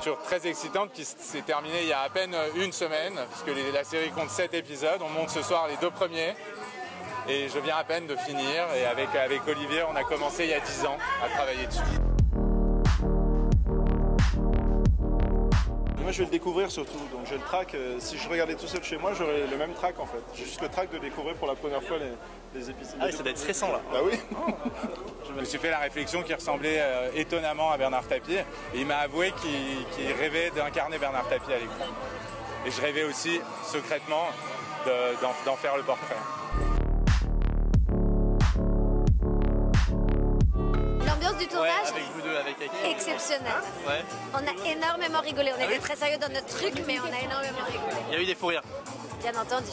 aventure très excitante qui s'est terminée il y a à peine une semaine, puisque la série compte 7 épisodes. On monte ce soir les deux premiers. Et je viens à peine de finir. Et avec, avec Olivier, on a commencé il y a 10 ans à travailler dessus. Moi, je vais le découvrir surtout. Donc, j'ai le track. euh, si je regardais tout seul chez moi, j'aurais le même track en fait. J'ai juste le track de découvrir pour la première fois les, les épisodes. Ah, ça doit être stressant là. Bah oui. Suis fait la réflexion qui ressemblait euh, étonnamment à Bernard Tapie. Et il m'a avoué qu'il rêvait d'incarner Bernard Tapie à l'écran. Et je rêvais aussi secrètement de- d'en faire le portrait. L'ambiance du Ouais, tournage avec vous deux, avec avec- exceptionnelle. Ouais. On a énormément rigolé. On Ah était oui très sérieux dans notre truc, mais on a énormément rigolé. Il y a eu des fous rires. Bien entendu.